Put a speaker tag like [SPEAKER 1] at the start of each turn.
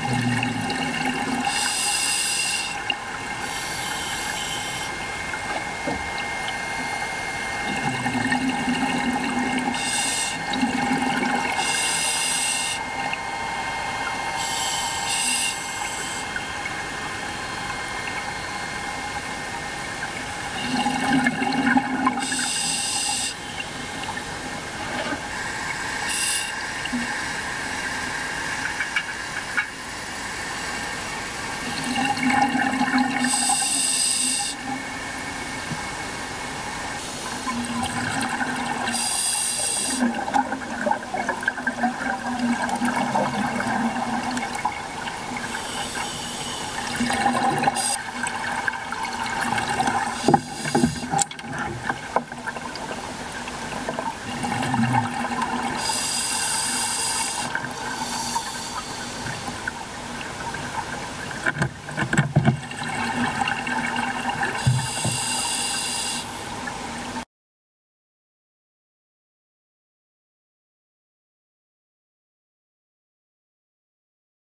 [SPEAKER 1] Thank mm -hmm. you. Yes.